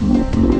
Mm-hmm.